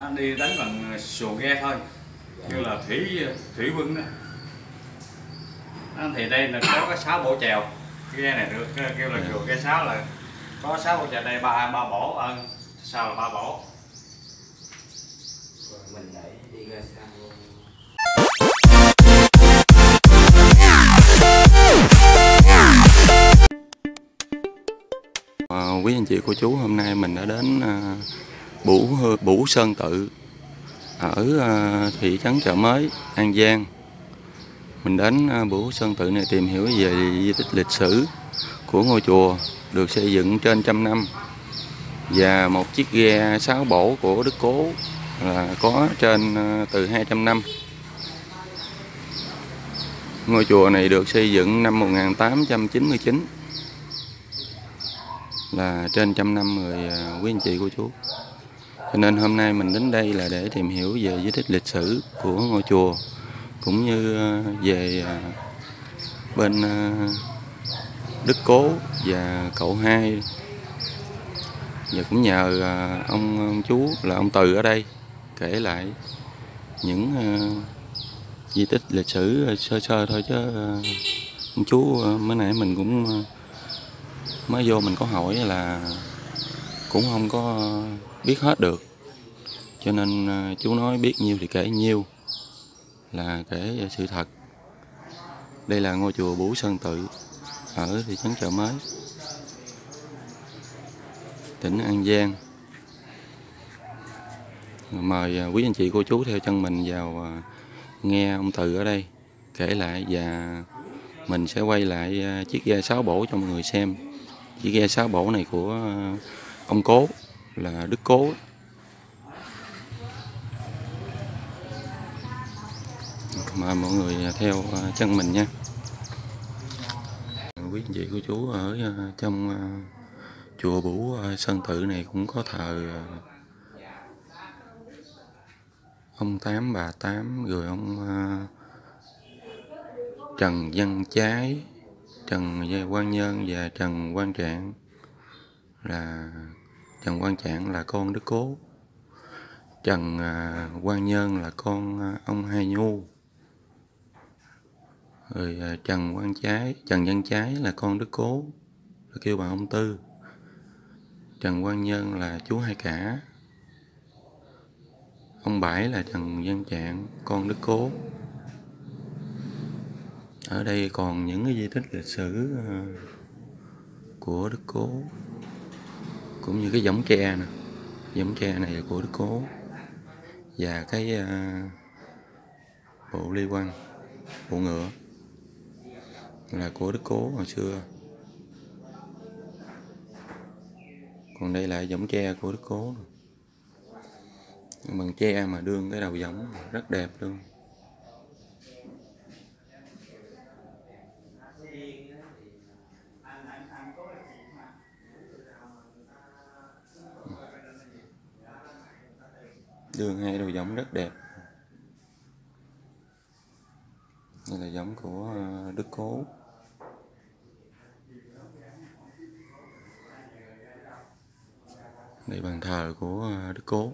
anh đi đánh bằng xuồng ghe thôi như là thủy thủy quân đó. Thì đây là có cái sáu bộ chèo cái ghe này được kêu là xuồng ghe sáu là có sáu bộ chèo đây ba ba bổ ơn sao là ba bổ. Rồi mình đẩy đi ra xa luôn. À, quý anh chị cô chú hôm nay mình đã đến à, Bủ Bủ Sơn Tự. Ở à, thị trấn chợ mới, An Giang. Mình đến à, Bủ Sơn Tự này tìm hiểu về di tích lịch sử của ngôi chùa được xây dựng trên trăm năm. Và một chiếc ghe sáu bổ của Đức Cố là có trên à, từ 200 năm. Ngôi chùa này được xây dựng năm 1899 là trên trăm năm người quý anh chị cô chú cho nên hôm nay mình đến đây là để tìm hiểu về di tích lịch sử của ngôi chùa cũng như ờ, về ờ, bên ờ, Đức Cố và cậu hai. Và cũng nhờ ông, ông chú là ông Từ ở đây kể lại những di tích lịch sử sơ sơ thôi chứ ông chú mới nãy mình cũng mới vô mình có hỏi là cũng không có biết hết được. Cho nên ờ, chú nói biết nhiêu thì kể nhiêu là kể sự thật. Đây là ngôi chùa Bú Sơn Tự, ở thị trấn chợ mới, tỉnh An Giang. Mời ờ, quý anh chị cô chú theo chân mình vào ờ, nghe ông Tự ở đây kể lại và mình sẽ quay lại chiếc ghe sáu bổ cho mọi người xem. Chiếc ghe sáu bổ này của ông cố là đức cố. Mời mọi người theo ờ, chân mình nha. Quý anh chị cô chú ở ờ, trong ờ, chùa Bủ Sơn Tự này cũng có thờ ông Tám, bà Tám, rồi ông Trần Văn Trái, Trần Quang Nhân và Trần Quang Trạng là Trần Quang Trạng là con Đức Cố. Trần à, Quang Nhân là con à, ông Hai Nhu. Rồi à, Trần Quang Trái, Trần Văn Trái là con Đức Cố, là kêu bằng ông Tư. Trần Quang Nhân là chú Hai Cả. Ông Bảy là Trần Văn Trạng, con Đức Cố. Ở đây còn những cái di tích lịch sử của Đức Cố cũng như cái giống tre nè. Giống tre này là của Đức Cố. Và cái uh, bộ ly quan bộ ngựa là của Đức Cố hồi xưa. Còn đây là giống tre của Đức Cố. Bằng tre mà đương cái đầu giống rất đẹp luôn. Đường hai đồ giống rất đẹp. Đây là giống của ờ, Đức Cố. Đây bàn thờ của ờ, Đức Cố.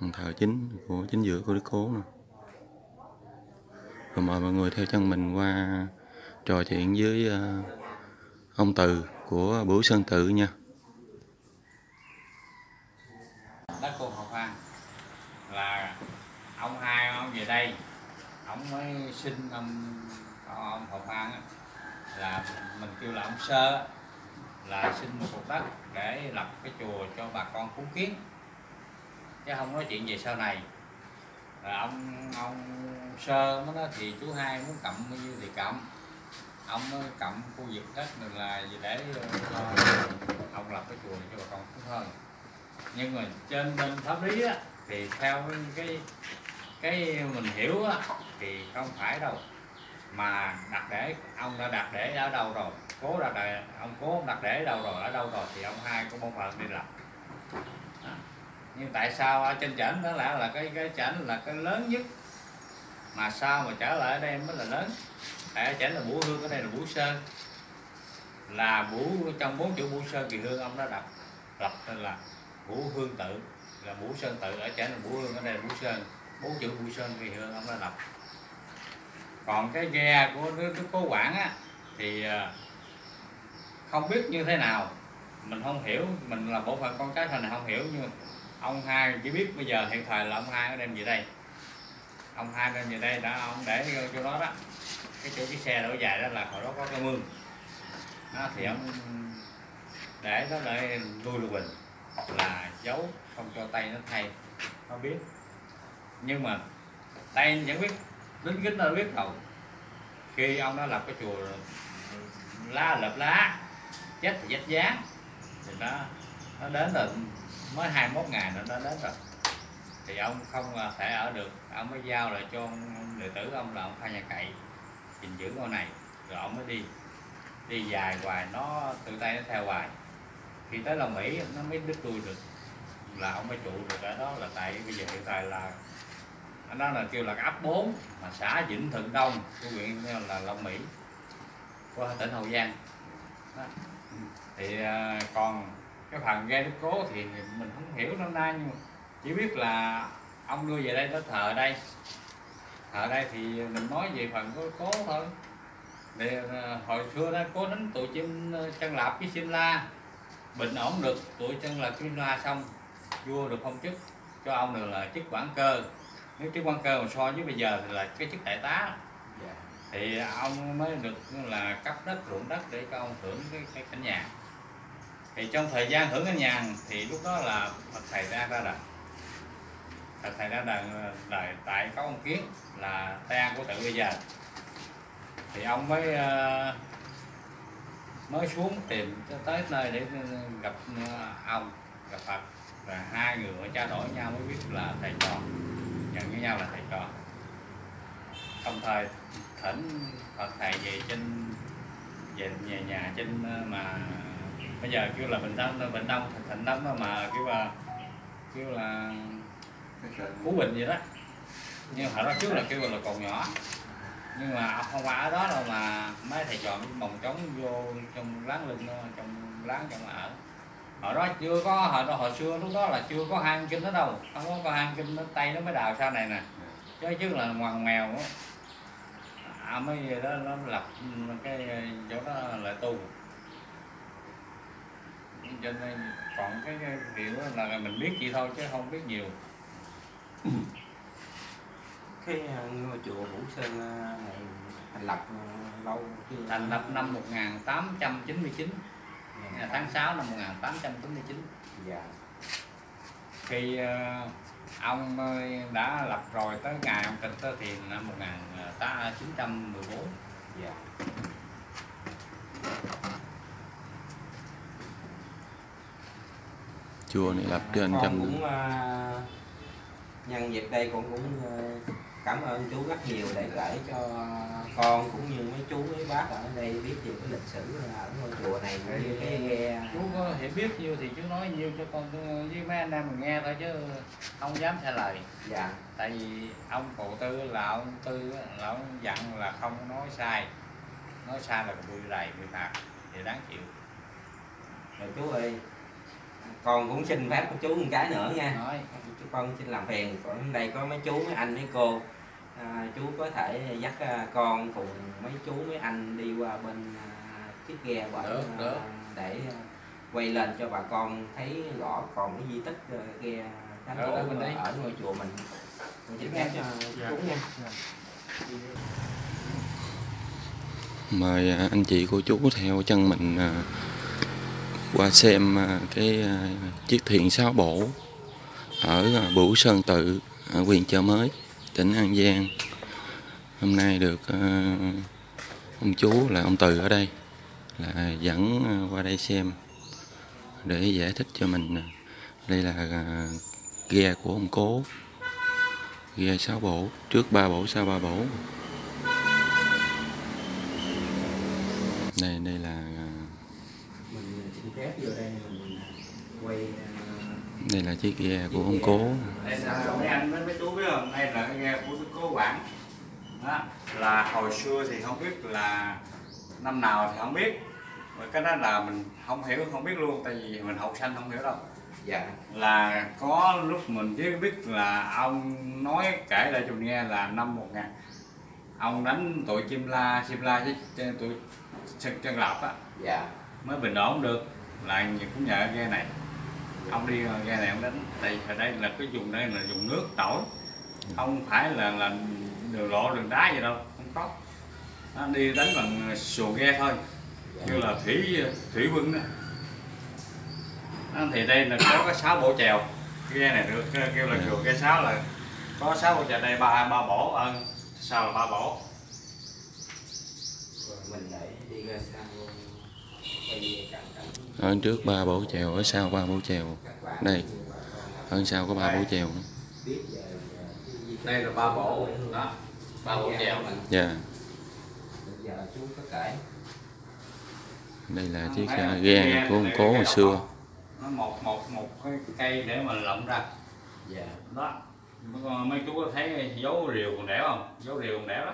Bàn thờ chính của, chính giữa của Đức Cố nè. Rồi mời mọi người theo chân mình qua trò chuyện với ờ, ông Từ của Bửu Sơn Tự nha đất cô Hậu Phan là ông hai ông về đây ông sinh ông ông Hậu Phan á, là mình kêu là ông sơ á, là xin một cục đất để lập cái chùa cho bà con cúng kiến. Chứ không nói chuyện về sau này. Là ông ông sơ mới nói thì chú hai muốn cầm bao nhiêu thì cầm. Ông mới cầm khu vực đất này là để ờ, ông lập cái chùa cho bà con cúng hơn. Nhưng mà trên bên pháp lý á thì theo cái cái, mình hiểu á thì không phải đâu. Mà đặt để ông đã đặt để ở đâu rồi? Cố đặt để ông cố đặt để ở đâu rồi? Ở đâu rồi thì ông hai cũng một phần đi làm. Nhưng tại sao ở trên chảnh đó là là cái cái chảnh là cái lớn nhất? Mà sao mà trở lại ở đây mới là lớn? Tại ở trển là bủ hương ở đây là bủ sơn là bủ trong bốn chữ bủ sơn kỳ hương ông đã đặt lập nên là Vũ Hương tự là Vũ Sơn tự ở chảnh là Vũ Hương ở đây là Vũ Sơn bốn chữ Vũ Sơn vì Hương ông đã đọc còn cái ghe của đức, đức cố quản á thì ờ, không biết như thế nào. Mình không hiểu mình là bộ phận con cái thành này không hiểu nhưng ông hai chỉ biết bây giờ hiện thời là ông hai nó đem về đây. Ông hai đem về đây đã ông để chỗ đó đó. Cái chỗ cái xe đổ dài đó là hồi đó có cái mương. Đó, thì ông để nó để nuôi lục bình là giấu không cho tay nó thay. Nó biết nhưng mà tay vẫn biết, lính kính nó biết đầu. Khi ông nó lập cái chùa lá, lập lá, chết thì chết giá. Thì nó nó đến rồi, mới 21 ngày nữa nó đến rồi. Thì ông không à, thể ở được. Ông mới giao lại cho đệ tử ông là ông khai nhà cậy, gìn giữ ngôi này. Rồi ông mới đi đi dài hoài, nó, tự tay nó theo hoài. Khi tới là Mỹ, nó mới đứt đuôi được. Là ông mới trụ được ở đó, là tại bây giờ hiện tại là đó là kêu là ấp 4 mà xã Vĩnh Thuận Đông của huyện là Long Mỹ của tỉnh Hậu Giang. Đó. thì à, còn cái phần gây đức cố thì mình không hiểu năm nay nhưng mà chỉ biết là ông đưa về đây nó thờ đây. Thờ đây thì mình nói về phần của cố thôi. Thì à, hồi xưa đó cố đánh tụi chim à, chân lạp với sim la. Bình ổn được tụi chân lạp sim la xong vua được phong chức. Cho ông được là chức quản cơ nếu chức quan cơ mà so với bây giờ thì là cái chức đại tá. Dạ. Thì ông mới được là cấp đất ruộng đất để cho ông hưởng cái, cái căn nhà. Thì trong thời gian hưởng căn nhà thì lúc đó là Phật thầy ra ra đời Phật thầy ra đời, đời tại có ông kiến là tan của tự bây giờ. Thì ông mới ờ, mới xuống tìm tới nơi để gặp ờ, ông gặp Phật. Và hai người mới trao đổi nhau mới biết là thầy trò nhận với nhau là thầy trò. Đồng thời thỉnh Phật thầy về trên, về nhà nhà trên ờ, mà bây giờ kêu là Bình Đông Bình Đông Thịnh Đông đó mà kêu là kêu là Phú Bình vậy đó. Nhưng hồi đó trước là kêu là còn nhỏ. Nhưng mà không phải ở đó đâu mà mấy thầy trò bồng trống vô trong láng lưng trong láng trong ở hồi đó chưa có hồi đó hồi xưa lúc đó là chưa có hang kinh đó đâu. Không có có hang kinh nó tay nó mới đào sau này nè. Chứ chứ là ngoằn mèo á à, mới đó nó lập cái chỗ đó là tu. Cho nên còn cái, cái điều đó là mình biết gì thôi chứ không biết nhiều. Cái à, ngôi chùa Vũ Sơn à, này thành lập à, lâu chưa? Thành lập năm 1899 à, tháng 6 năm 1899 dạ. Khi ờ, ông đã lập rồi tới ngày ông tịch đó thì năm 1914 dạ. Chùa này lập trên con trăm cũng à, nhân dịp đây con cũng à, cảm ơn chú rất nhiều để gửi cho con cũng như mấy chú mấy bác ở đây biết về cái lịch sử ở ngôi chùa này cũng như cái chú có hiểu biết nhiêu thì chú nói nhiêu cho con với mấy anh em mình nghe thôi chứ không dám trả lời. Dạ. Tại vì ông cụ tư là ông tư là ông dặn là không nói sai. Nói sai là bị rầy bị phạt thì đáng chịu. Rồi chú ơi con cũng xin phép của chú một cái nữa nha. Nói con xin làm phiền còn đây có mấy chú mấy anh mấy cô à, chú có thể dắt à, con cùng mấy chú mấy anh đi qua bên à, chiếc ghe bởi Được, à, được. để quay lên cho bà con thấy rõ còn cái di tích ghe Được, cổ mình đi. ở ngôi chùa mình. Con xin phép à, chú nha mời à, anh chị cô chú theo chân mình qua xem cái chiếc thuyền sáu bổ ở Bửu Sơn Tự ở huyện Chợ Mới tỉnh An Giang. Hôm nay được ờ, ông chú là ông Từ ở đây, là dẫn ờ, qua đây xem để giải thích cho mình đây là ờ, ghe của ông cố, ghe sáu bổ, trước ba bổ, sau ba bổ. Đây đây là mình xin phép vô đây, mình quay đây là chiếc ghe của ông cố. Đây là mấy anh với mấy chú biết không? Đây là cái ghe của cố quản đó là hồi xưa thì không biết là năm nào thì không biết. Mà cái đó là mình không hiểu không biết luôn tại vì mình học sanh không hiểu đâu. Dạ. Là có lúc mình chỉ biết là ông nói kể lại cho mình nghe là năm một ngàn. Ông đánh tụi chim la chim la với ch- tụi chân chân lọc á. Dạ. Mới bình ổn được. Là cũng nhờ ghe này ông đi ghe này ông đánh, tại ở đây là cái vùng đây là dùng nước tỏi. Không phải là là đường lộ, đường đá gì đâu, không có. Nó đi đánh bằng xuồng ghe thôi, như là thủy thủy quân đó. Thì đây là có cái sáu bộ chèo. Ghe này được, kêu là xuồng ghe sáu là có sáu bộ chèo. Đây ba ba bổ ơn sao là ba bổ Rồi mình để đi ra sau đây cạnh cảnh ở trước ba bổ chèo ở sau ba bổ chèo. Đây ở sau có ba bổ chèo. Nữa. đây là ba bộ đó. Ba bộ ghe chèo dạ. Đây là chiếc à, không? ghe của ông cố hồi xưa. nó một một một cái cây để mà lộng ra. Dạ. Đó. Mấy chú có thấy dấu rìu còn đẻo không? Dấu rìu còn đẻo đó.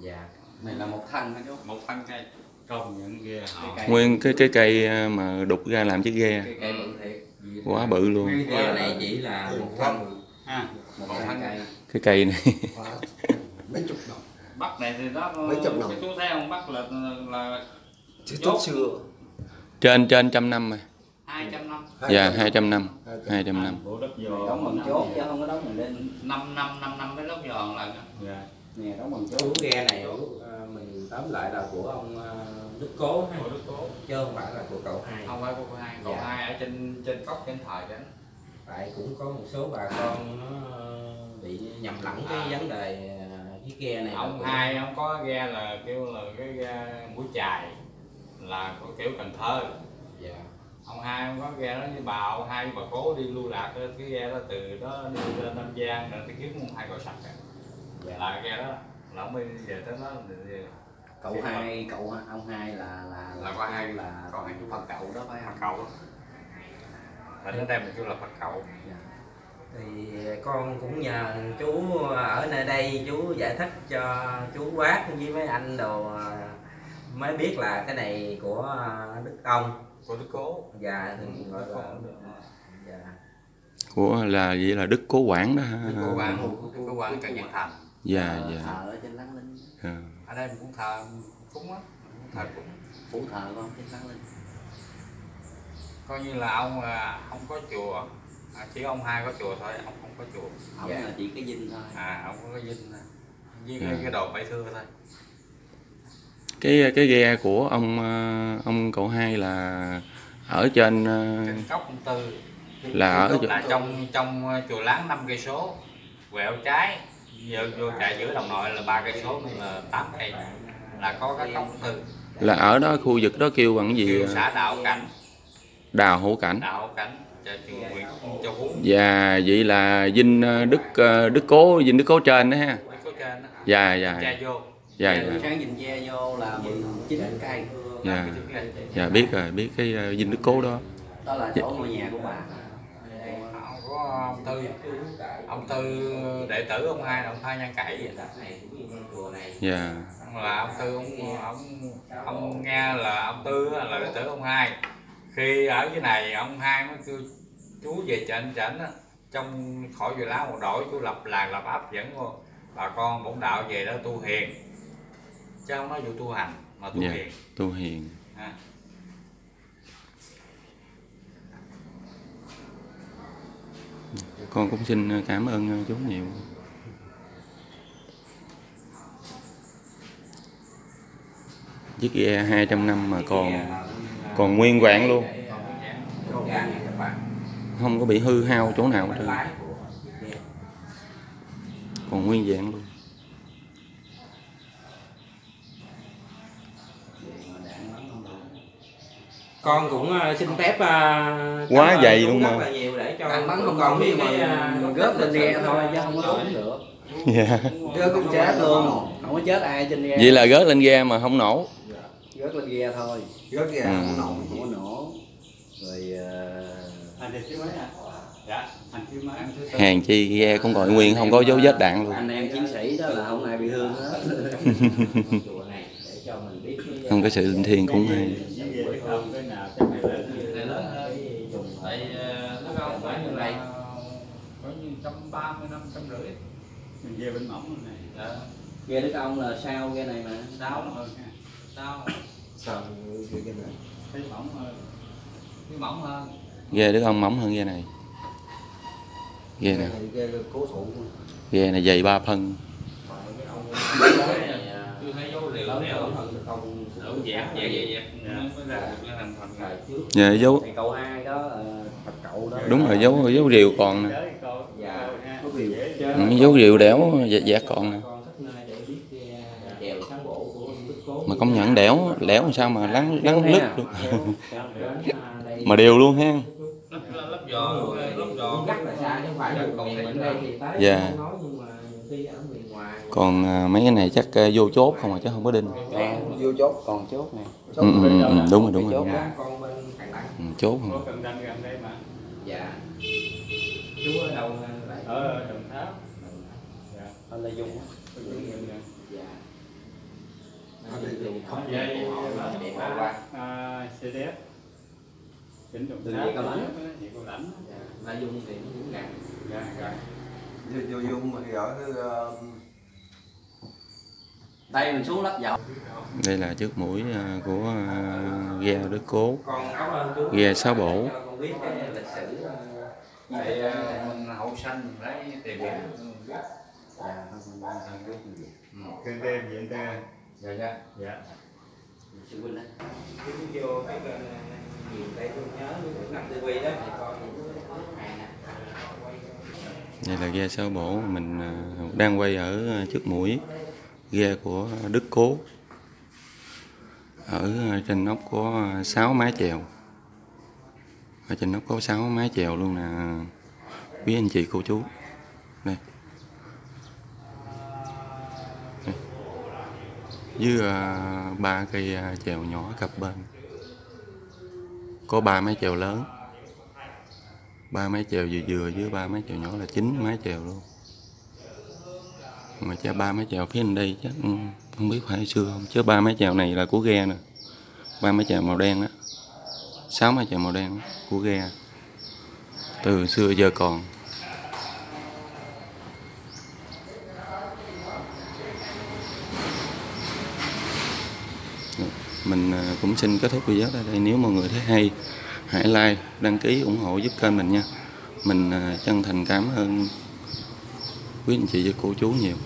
Dạ. Này là một thân hả chú. Một thân cây cây. Nguyên cái cái cây à, mà đục ra làm chiếc ghe. Cây cây bự thiệt Vì quá bự luôn. Cái ghe này chỉ là một thân ha. Một Một thân thân. cây. Cái cây này. Mấy chục đồng. Bắt này thì đó Mấy chục đồng. thấy không? Bắt là là chứ tốt xưa trên trên trăm năm rồi hai trăm năm. Dạ hai trăm năm. Hai trăm năm. đóng bằng chốt chứ không có đóng bằng lên. Năm năm năm năm cái lớp giòn lần dạ. Nè đóng bằng chốt. Ghe này ờ, mình tóm lại là của ông ờ, Đức Cố ha. Bộ đất cố. Chứ không phải là của cậu hai. Không phải cô hai. Cậu Dạ. hai ở trên trên cốc trên thời đó. Tại cũng có một số bà con nó bị nhầm lẫn cái À. vấn đề ờ, chiếc ghe này ông của- hai ông có ghe là kêu là cái ghe mũi chài là có kiểu cần thơ. Dạ. Ông hai ông có ghe đó với bà ông hai với bà cố đi lưu lạc cái ghe đó từ đó đi lên Nam Giang rồi tới kiếm ông hai gọi sạch. Dạ. Là cái ghe đó là ông mới về tới đó thì, thì cậu hai cậu ông hai là là Là có hai- là có hai phật cậu đó phải không cậu ở đây mình kêu là Phật cậu Dạ. thì con cũng nhờ chú ở nơi đây chú giải thích cho chú quát với mấy anh đồ ờ, mới biết là cái này của ờ, Đức Ông của Đức Cố và gọi Đức là dạ. của là vậy là đức cố quản đó ha. Đức Cố Quảng Đức Cố Quảng Trần Nhật Thành dạ Thờ- dạ. thờ ở trên láng linh. Ờ. ở đây mình cũng thờ cúng á thờ cúng phủ thờ con trên láng linh. Coi như là ông à, không có chùa. À, chỉ ông hai có chùa thôi ông không có chùa. Ông Dạ. là chỉ cái dinh thôi. À ông có cái dinh thôi. với Ừ. cái, cái đồ bảy thưa thôi. Cái cái ghe của ông ờ, ông cậu hai là ở trên ờ, trên cốc ông tư. là ở là trong trong ờ, chùa láng 5 cây số. Quẹo trái vô vô chạy giữa đồng nội là ba cây số nên là 8 cây. Là có cái cốc ông tư. Là ở đó khu vực đó kêu bằng gì kêu ờ, xã đạo cảnh. Đào hữu cảnh. Cảnh huyện châu phú. Và vậy là dinh ờ, đức ờ, đức cố dinh đức cố trên đó ha? Dạ dạ dạ. Dạ sáng dinh ve vô là 19 cây. Dạ. Cái thứ này. dạ biết rồi biết cái dinh đức cố đó. Đó là chỗ ngôi nhà của bà Ông tư ông tư đệ tử ông hai là ông hai nhân cậy dạ. Là ông tư ông ông ông nghe là ông tư là đệ tử ông hai. Khi ở dưới này ông hai mới kêu chú về trển trển á. Trong khỏi vừa lá một đổi chú lập làng lập ấp dẫn bà con bổn đạo về đó tu hiền. Chứ không nói vụ tu hành mà tu Dạ. hiền. tu hiền. Ha. Con cũng xin cảm ơn ờ, chú nhiều. Chiếc ghe 200 năm mà còn còn nguyên vẹn luôn. Không có bị hư hao chỗ nào hết còn nguyên vẹn luôn. Con cũng ờ, xin phép ờ, Quá dày luôn mà. Cho ăn bắn không còn biết nhưng cái mà gớt lên ghe thôi chứ không có trốn được. Dạ. Gớt cũng chết luôn. Không có chết ai trên ghe. Vậy là rớt lên ghe mà không nổ. Gớt lên ghe thôi. Gà Ừ. không nổi không có nổ. Rồi ờ, anh đi thứ mấy à dạ hàng chi ghe cũng còn nguyên không có dấu vết đạn luôn. Anh em chiến sĩ đó là không ai bị thương hết. Chùa này để cho mình biết cái không có sự linh thiêng cũng hay cái nào chắc mày lớn lớn hơn tại ờ, nó không trăm ba mươi năm trăm rưỡi về bên mỏng này dạ ghe đức ông là sao ghe này mà? Sao hơn ha. Sao sao cái cái này? Thấy mỏng hơn. Cái mỏng hơn. Ghe đức ông mỏng hơn ghe này. Ghe này. Cái cái cố thủ ghe này dày ba phân. Hơn cái dạ dấu thì cậu hai đó ờ, đó. Đúng rồi dấu dấu rìu còn nè Đấy, cô Dạ. cô ha. có điều Dễ Ừ, chơi. Dấu rìu đẻo dẹt dẹt còn nè. Cố mà công nhận đẻo đẻo làm sao mà lắng lắng lứt được. À, mà đều luôn ha. Dạ. không nói nhưng mà nhiều khi ở miền ngoài. Còn à, mấy cái này chắc à, vô chốt không à chứ không có đinh. Vô chốt còn chốt nè. Ừ, ừ, ừ, ừ, đúng rồi đúng rồi, đúng rồi. Dạ, Ừ, chốt có không cần đăng gần đây mà. Dạ. Chú ở đâu lại ở đồng tháp dạ anh là dùng gần gần dạ. Anh đi dùng không Dạ, dạ, dạ, điện thoại qua à, CDF tỉnh đồng Từ tháp Cao Lãnh. Vị Cao lãnh dạ. là dùng thì cũng gần dạ dạ. Vô vô dung thì ở cái đây mình xuống lắp dầu đây là chiếc mũi à, của à, ghe Đức Cố. Ghe sáu bổ. Cho con biết cái lịch sử di thì tích à, mình hậu sanh mình biết dạ kênh đêm diện tê dạ dạ. Dạ. Sư huynh vô cái nhiều đây tôi nhớ những năm TV đó thì coi những cái hàng nè. Quay đây là ghe sáu bổ mình à, đang quay ở à, trước mũi. Ghe của Đức Cố. Ở trên nóc có 6 mái chèo. Ở trên nóc có 6 mái chèo luôn nè. Quý anh chị cô chú. Đây. Với à, ba cây à, chèo nhỏ cặp bên. Có ba mái chèo lớn. Ba mái chèo vừa vừa với ba mái chèo nhỏ là chín mái chèo luôn. Mà cha ba mái chèo phía bên đây chắc ừ, không biết phải xưa không? Chứ ba mái chèo này là của ghe nè. Ba mái chèo màu đen á. Sáu mái chèo màu đen đó, của ghe. Từ xưa giờ còn. Mình à, cũng xin kết thúc video tại đây. Nếu mọi người thấy hay, hãy like, đăng ký, ủng hộ, giúp kênh mình nha. Mình à, chân thành cảm ơn quý anh chị và cô chú nhiều.